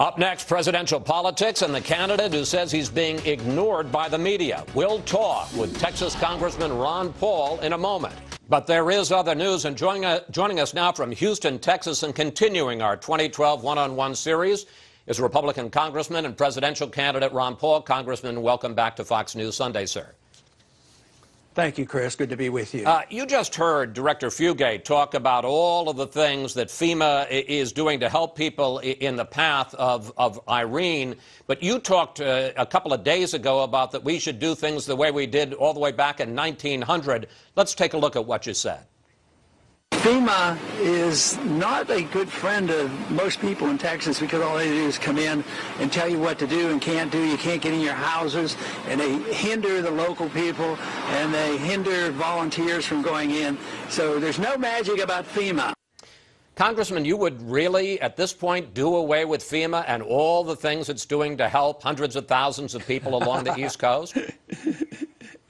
Up next, presidential politics and the candidate who says he's being ignored by the media. We'll talk with Texas Congressman Ron Paul in a moment. But there is other news, and joining, uh, joining us now from Houston, Texas, and continuing our 2012 one on one series is Republican Congressman and presidential candidate Ron Paul. Congressman, welcome back to Fox News Sunday, sir. Thank you, Chris. Good to be with you. Uh, you just heard Director Fugate talk about all of the things that FEMA is doing to help people in the path of, of Irene. But you talked uh, a couple of days ago about that we should do things the way we did all the way back in 1900. Let's take a look at what you said. FEMA is not a good friend of most people in Texas because all they do is come in and tell you what to do and can't do. You can't get in your houses, and they hinder the local people, and they hinder volunteers from going in. So there's no magic about FEMA. Congressman, you would really, at this point, do away with FEMA and all the things it's doing to help hundreds of thousands of people along the East Coast?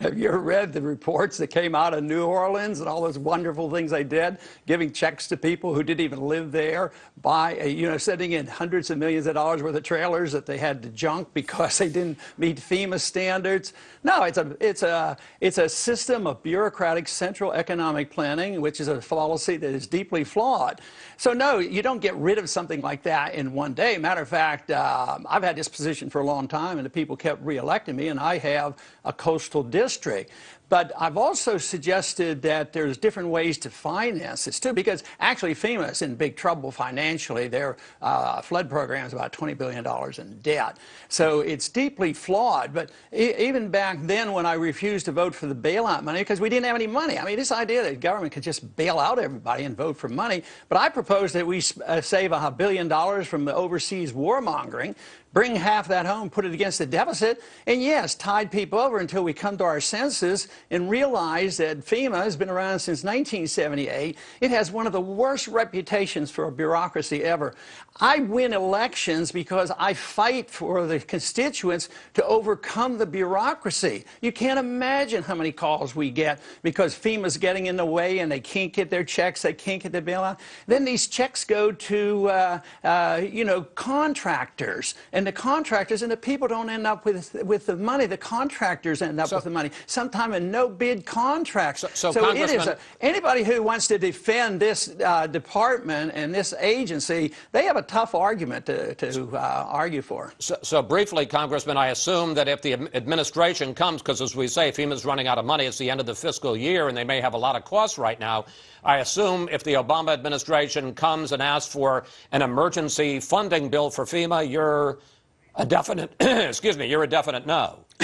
Have you ever read the reports that came out of New Orleans and all those wonderful things they did, giving checks to people who didn't even live there, by you know, sending in hundreds of millions of dollars worth of trailers that they had to junk because they didn't meet FEMA standards? No, it's a it's a it's a system of bureaucratic central economic planning, which is a policy that is deeply flawed. So no, you don't get rid of something like that in one day. Matter of fact, uh, I've had this position for a long time, and the people kept reelecting me, and I have a coastal district district. But I've also suggested that there's different ways to finance this too, because actually FEMA is in big trouble financially. Their uh, flood program is about $20 billion in debt. So it's deeply flawed. But e even back then when I refused to vote for the bailout money, because we didn't have any money. I mean, this idea that government could just bail out everybody and vote for money. But I proposed that we uh, save a billion dollars from the overseas warmongering, bring half that home, put it against the deficit, and yes, tide people over until we come to our senses and realize that FEMA has been around since 1978. It has one of the worst reputations for a bureaucracy ever. I win elections because I fight for the constituents to overcome the bureaucracy. You can't imagine how many calls we get because FEMA's getting in the way and they can't get their checks, they can't get their bailout. Then these checks go to, uh, uh, you know, contractors. And the contractors and the people don't end up with, with the money. The contractors end up so, with the money. Sometimes in no bid contracts. So, so, so it is a, anybody who wants to defend this uh, department and this agency, they have a tough argument to, to uh, argue for. So, so, briefly, Congressman, I assume that if the administration comes, because as we say, FEMA's running out of money, it's the end of the fiscal year, and they may have a lot of costs right now. I assume if the Obama administration comes and asks for an emergency funding bill for FEMA, you're a definite, excuse me, you're a definite no.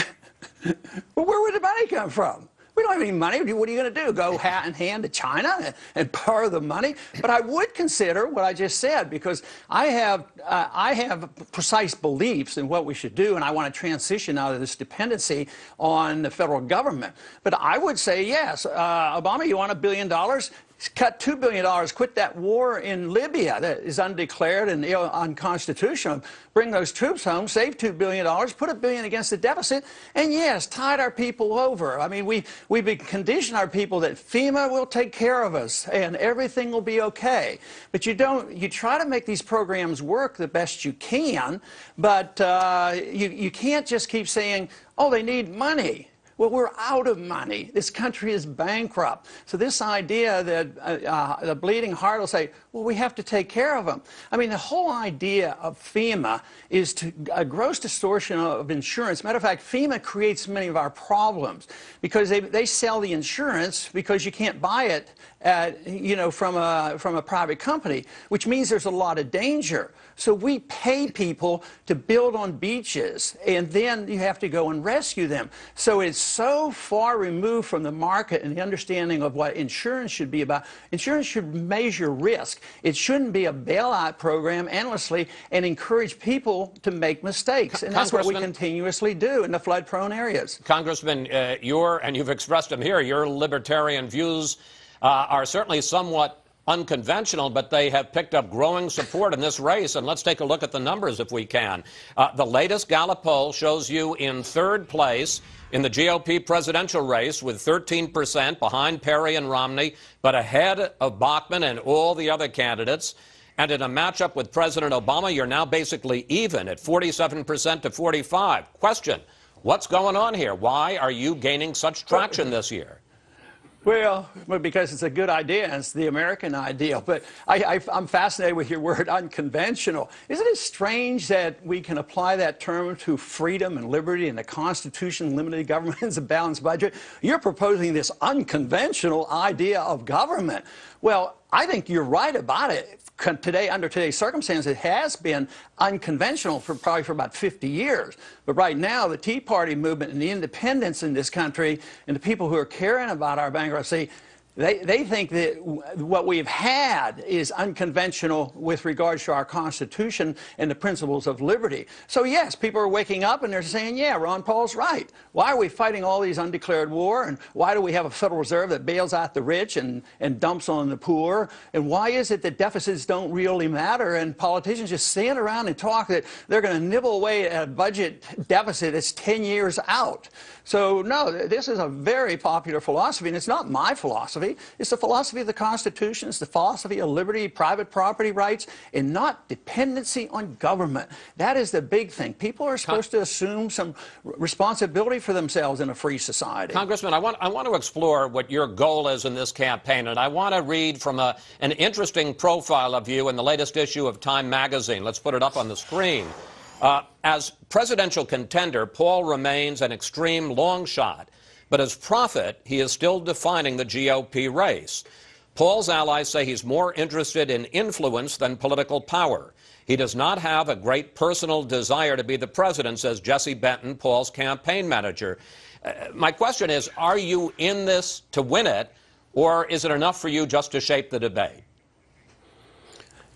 well, where would the money come from? We don't have any money. What are you going to do? Go hat in hand to China and borrow the money? But I would consider what I just said because I have uh, I have precise beliefs in what we should do, and I want to transition out of this dependency on the federal government. But I would say yes, uh, Obama, you want a billion dollars? Cut $2 billion, quit that war in Libya that is undeclared and unconstitutional, bring those troops home, save $2 billion, put a billion against the deficit, and yes, tide our people over. I mean, we, we've conditioned our people that FEMA will take care of us and everything will be okay. But you don't, you try to make these programs work the best you can, but uh, you, you can't just keep saying, oh, they need money. Well, we're out of money. This country is bankrupt. So this idea that uh, uh, the bleeding heart will say, well, we have to take care of them. I mean, the whole idea of FEMA is to, a gross distortion of insurance. Matter of fact, FEMA creates many of our problems because they, they sell the insurance because you can't buy it at, you know, from a, from a private company, which means there's a lot of danger. So we pay people to build on beaches, and then you have to go and rescue them. So it's so far removed from the market and the understanding of what insurance should be about. Insurance should measure risk. It shouldn't be a bailout program endlessly and encourage people to make mistakes. And that's what we continuously do in the flood-prone areas. Congressman, uh, your, and you've expressed them here, your libertarian views uh, are certainly somewhat unconventional, but they have picked up growing support in this race. And let's take a look at the numbers if we can. Uh, the latest Gallup poll shows you in third place in the GOP presidential race with 13% behind Perry and Romney, but ahead of Bachmann and all the other candidates. And in a matchup with President Obama, you're now basically even at 47% to 45. Question What's going on here? Why are you gaining such traction this year? Well, because it's a good idea it's the American ideal. But I, am fascinated with your word unconventional. Isn't it strange that we can apply that term to freedom and liberty and the Constitution, limited government, and a balanced budget? You're proposing this unconventional idea of government. Well, I think you're right about it today, under today's circumstances, it has been unconventional for probably for about 50 years. But right now, the Tea Party movement and the independents in this country and the people who are caring about our bankruptcy they, they think that what we've had is unconventional with regards to our Constitution and the principles of liberty. So, yes, people are waking up and they're saying, yeah, Ron Paul's right. Why are we fighting all these undeclared war? And why do we have a Federal Reserve that bails out the rich and, and dumps on the poor? And why is it that deficits don't really matter and politicians just stand around and talk that they're going to nibble away at a budget deficit that's 10 years out? So, no, this is a very popular philosophy, and it's not my philosophy. It's the philosophy of the Constitution, it's the philosophy of liberty, private property rights, and not dependency on government. That is the big thing. People are supposed to assume some responsibility for themselves in a free society. Congressman, I want, I want to explore what your goal is in this campaign, and I want to read from a, an interesting profile of you in the latest issue of Time magazine. Let's put it up on the screen. Uh, as presidential contender, Paul remains an extreme long shot, but as prophet, he is still defining the GOP race. Paul's allies say he's more interested in influence than political power. He does not have a great personal desire to be the president, says Jesse Benton, Paul's campaign manager. Uh, my question is are you in this to win it, or is it enough for you just to shape the debate?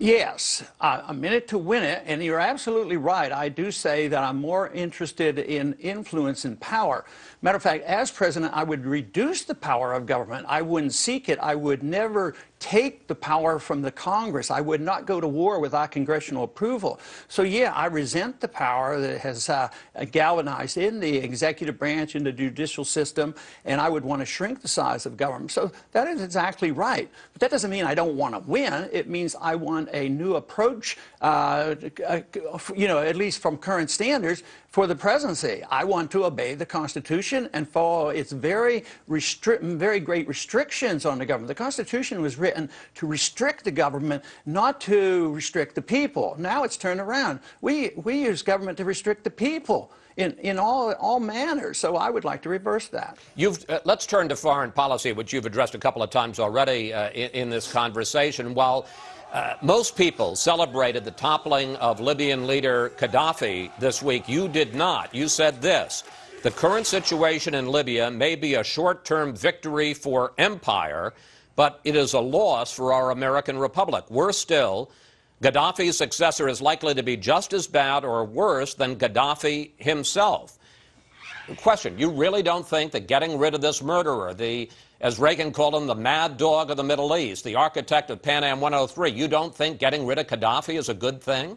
Yes, uh, a minute to win it, and you're absolutely right. I do say that I'm more interested in influence and power. Matter of fact, as president, I would reduce the power of government. I wouldn't seek it. I would never take the power from the Congress. I would not go to war without congressional approval. So, yeah, I resent the power that has uh, galvanized in the executive branch, in the judicial system, and I would want to shrink the size of government. So, that is exactly right. But that doesn't mean I don't want to win. It means I want a new approach, uh, uh you know, at least from current standards, for the presidency. I want to obey the Constitution and follow its very, very great restrictions on the government. The Constitution was written to restrict the government, not to restrict the people. Now it's turned around. We, we use government to restrict the people. In, in all, all manners. So I would like to reverse that. You've, uh, let's turn to foreign policy, which you've addressed a couple of times already uh, in, in this conversation. While uh, most people celebrated the toppling of Libyan leader Gaddafi this week. You did not. You said this The current situation in Libya may be a short term victory for empire, but it is a loss for our American republic. Worse still, Gaddafi's successor is likely to be just as bad or worse than Gaddafi himself. Question You really don't think that getting rid of this murderer, the as Reagan called him, the mad dog of the Middle East, the architect of Pan Am 103. You don't think getting rid of Gaddafi is a good thing?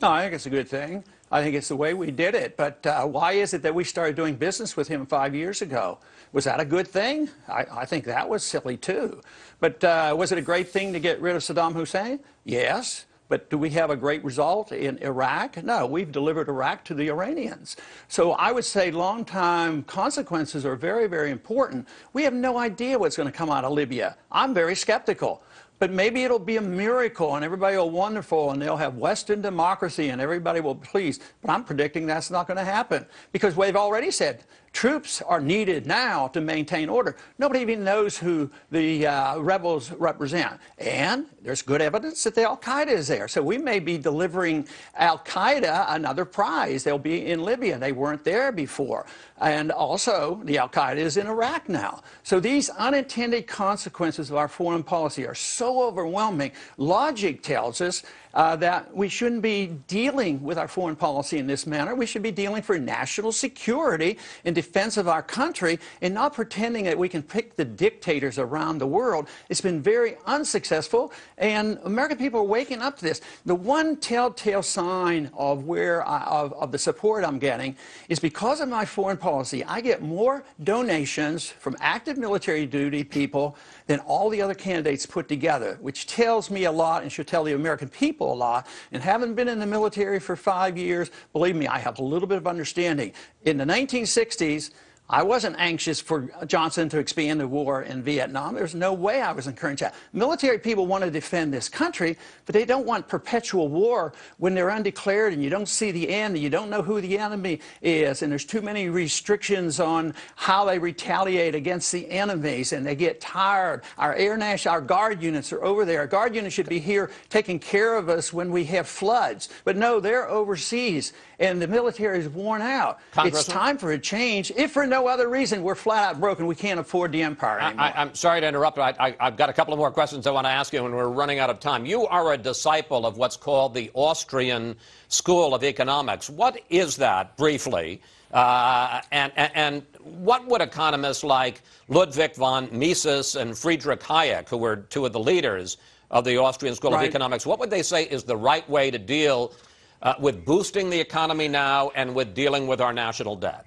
No, I think it's a good thing. I think it's the way we did it. But uh, why is it that we started doing business with him five years ago? Was that a good thing? I, I think that was silly too. But uh, was it a great thing to get rid of Saddam Hussein? Yes. But do we have a great result in Iraq? No, we've delivered Iraq to the Iranians. So I would say long time consequences are very, very important. We have no idea what's going to come out of Libya. I'm very skeptical. But maybe it'll be a miracle and everybody will wonderful and they'll have Western democracy and everybody will please. But I'm predicting that's not going to happen because they've already said Troops are needed now to maintain order. Nobody even knows who the uh, rebels represent. And there's good evidence that the Al Qaeda is there. So we may be delivering Al Qaeda another prize. They'll be in Libya. They weren't there before. And also, the Al Qaeda is in Iraq now. So these unintended consequences of our foreign policy are so overwhelming. Logic tells us uh, that we shouldn't be dealing with our foreign policy in this manner. We should be dealing for national security in defense of our country and not pretending that we can pick the dictators around the world. It's been very unsuccessful, and American people are waking up to this. The one telltale sign of where I, of, of the support I'm getting is because of my foreign policy, I get more donations from active military duty people than all the other candidates put together, which tells me a lot and should tell the American people a lot. And having been in the military for five years, believe me, I have a little bit of understanding. In the 1960s, I wasn't anxious for Johnson to expand the war in Vietnam. There's no way I was encouraging that. Military people want to defend this country, but they don't want perpetual war when they're undeclared and you don't see the end and you don't know who the enemy is and there's too many restrictions on how they retaliate against the enemies and they get tired. Our Air National, our Guard units are over there. Our Guard units should be here taking care of us when we have floods. But no, they're overseas and the military is worn out. It's time for a change. If for no other reason, we're flat out broken. We can't afford the empire anymore. I, am sorry to interrupt, but I, have got a couple of more questions I want to ask you, and we're running out of time. You are a disciple of what's called the Austrian School of Economics. What is that, briefly? Uh, and, and, and, what would economists like Ludwig von Mises and Friedrich Hayek, who were two of the leaders of the Austrian School right. of Economics, what would they say is the right way to deal uh, with boosting the economy now and with dealing with our national debt?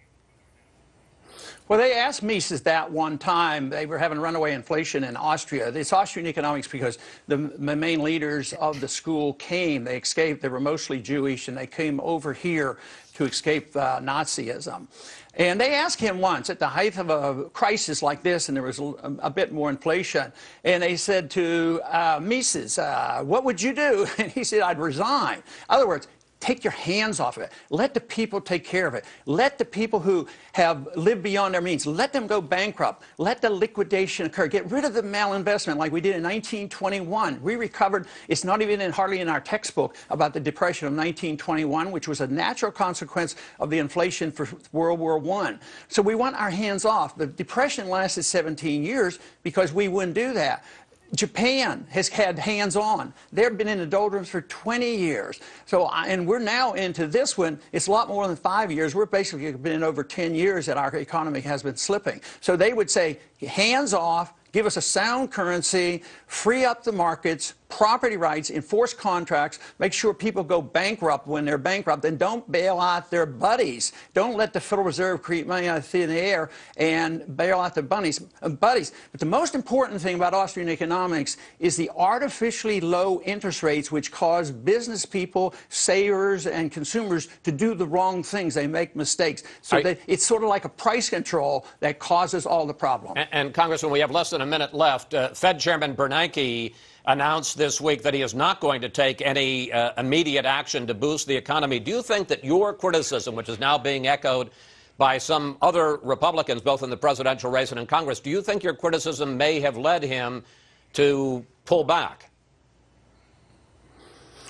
Well, they asked Mises that one time. They were having runaway inflation in Austria. It's Austrian economics because the, main leaders of the school came. They escaped. They were mostly Jewish, and they came over here to escape uh, Nazism. And they asked him once at the height of a crisis like this, and there was a, a bit more inflation, and they said to uh, Mises, uh, what would you do? And he said, I'd resign. In other words, Take your hands off of it. Let the people take care of it. Let the people who have lived beyond their means, let them go bankrupt. Let the liquidation occur. Get rid of the malinvestment like we did in 1921. We recovered, it's not even in, hardly in our textbook about the Depression of 1921, which was a natural consequence of the inflation for World War I. So we want our hands off. The Depression lasted 17 years because we wouldn't do that. Japan has had hands-on. They've been in the doldrums for 20 years. So, and we're now into this one. It's a lot more than five years. We're basically been over 10 years that our economy has been slipping. So they would say, hands off, give us a sound currency, free up the markets, property rights, enforce contracts, make sure people go bankrupt when they're bankrupt, and don't bail out their buddies. Don't let the Federal Reserve create money out of thin air and bail out their buddies. Uh, buddies. But the most important thing about Austrian economics is the artificially low interest rates, which cause business people, savers, and consumers to do the wrong things. They make mistakes. So they, it's sort of like a price control that causes all the problems. And, and Congressman, we have less than than a minute left. Uh, Fed Chairman Bernanke announced this week that he is not going to take any uh, immediate action to boost the economy. Do you think that your criticism, which is now being echoed by some other Republicans, both in the presidential race and in Congress, do you think your criticism may have led him to pull back?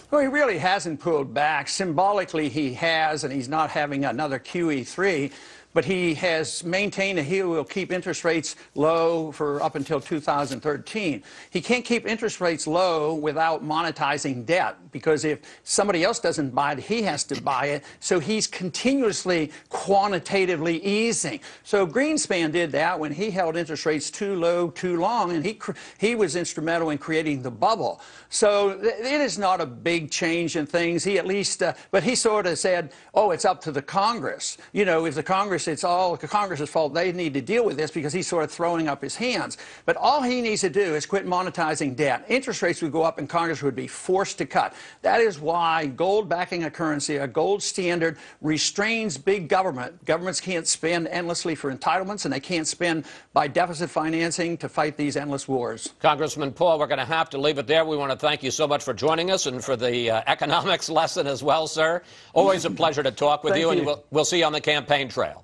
Well, he really hasn't pulled back. Symbolically, he has, and he's not having another QE3 but he has maintained that he will keep interest rates low for up until 2013. He can't keep interest rates low without monetizing debt because if somebody else doesn't buy it, he has to buy it. So he's continuously quantitatively easing. So Greenspan did that when he held interest rates too low too long, and he he was instrumental in creating the bubble. So it is not a big change in things. He at least, uh, but he sort of said, "Oh, it's up to the Congress." You know, if the Congress it's all Congress's fault. They need to deal with this because he's sort of throwing up his hands. But all he needs to do is quit monetizing debt. Interest rates would go up and Congress would be forced to cut. That is why gold backing a currency, a gold standard, restrains big government. Governments can't spend endlessly for entitlements and they can't spend by deficit financing to fight these endless wars. Congressman Paul, we're going to have to leave it there. We want to thank you so much for joining us and for the uh, economics lesson as well, sir. Always a pleasure to talk with you, you, and we'll, we'll see you on the campaign trail.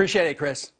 Appreciate it, Chris.